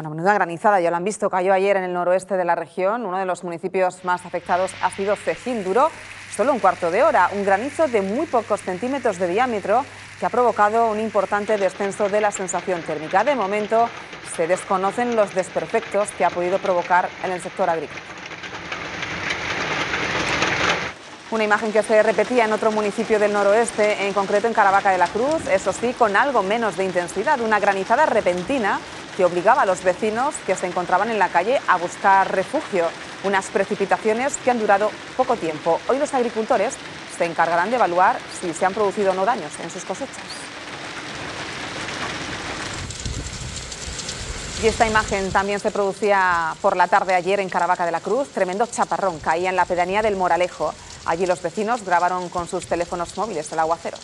Bueno, menuda granizada, ya lo han visto, cayó ayer en el noroeste de la región. Uno de los municipios más afectados ha sido Cejín. Duró solo un cuarto de hora, un granizo de muy pocos centímetros de diámetro que ha provocado un importante descenso de la sensación térmica. De momento se desconocen los desperfectos que ha podido provocar en el sector agrícola. Una imagen que se repetía en otro municipio del noroeste, en concreto en Caravaca de la Cruz, eso sí, con algo menos de intensidad, una granizada repentina que obligaba a los vecinos que se encontraban en la calle a buscar refugio. Unas precipitaciones que han durado poco tiempo. Hoy los agricultores se encargarán de evaluar si se han producido o no daños en sus cosechas. Y esta imagen también se producía por la tarde ayer en Caravaca de la Cruz. Tremendo chaparrón caía en la pedanía del Moralejo. Allí los vecinos grabaron con sus teléfonos móviles el aguacero.